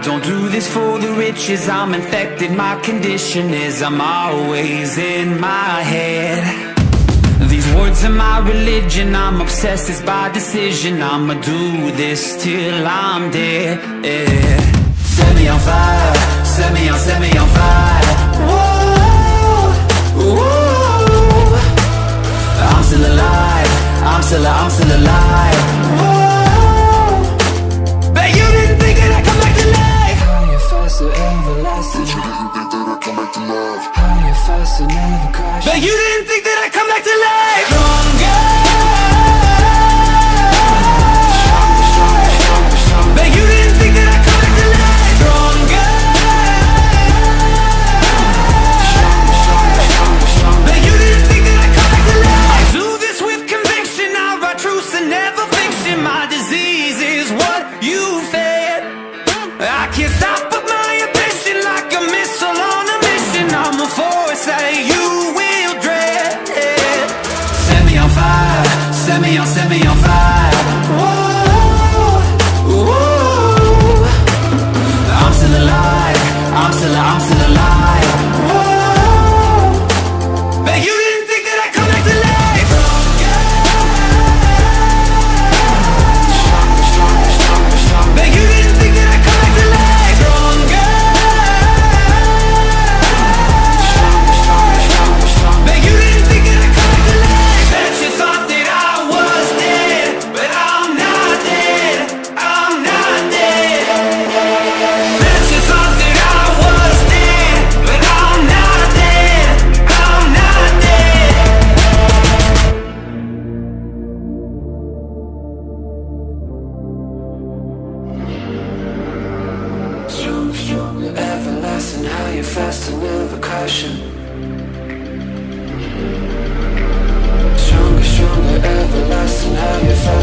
don't do this for the riches. I'm infected, my condition is I'm always in my head. These words are my religion, I'm obsessed, it's by decision. I'ma do this till I'm dead. Yeah. Set me on fire, set me on, set me on fire. Whoa, whoa. I'm still alive, I'm still, I'm still alive. Whoa to life Higher, faster, everlasting You didn't think that I'd come back to life. Higher, faster, never crash Bet you didn't think that I'd come back to life Stronger, high now you're faster with a caution. Stronger, stronger, everlasting, how you're faster.